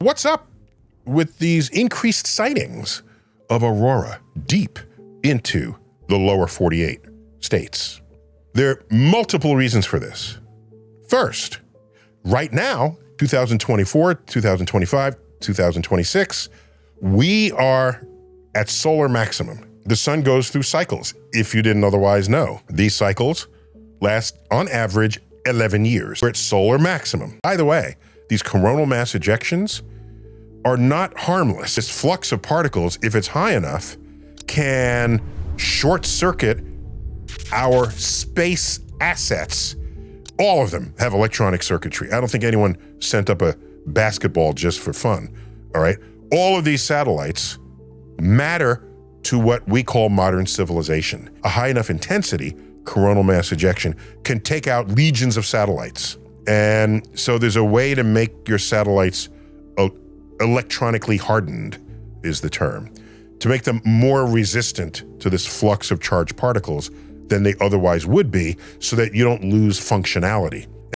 What's up with these increased sightings of aurora deep into the lower 48 states? There are multiple reasons for this. First, right now, 2024, 2025, 2026, we are at solar maximum. The sun goes through cycles, if you didn't otherwise know. These cycles last, on average, 11 years. We're at solar maximum. By the way, these coronal mass ejections are not harmless. This flux of particles, if it's high enough, can short circuit our space assets. All of them have electronic circuitry. I don't think anyone sent up a basketball just for fun. All right. All of these satellites matter to what we call modern civilization. A high enough intensity, coronal mass ejection, can take out legions of satellites. And so there's a way to make your satellites uh, electronically hardened, is the term, to make them more resistant to this flux of charged particles than they otherwise would be so that you don't lose functionality.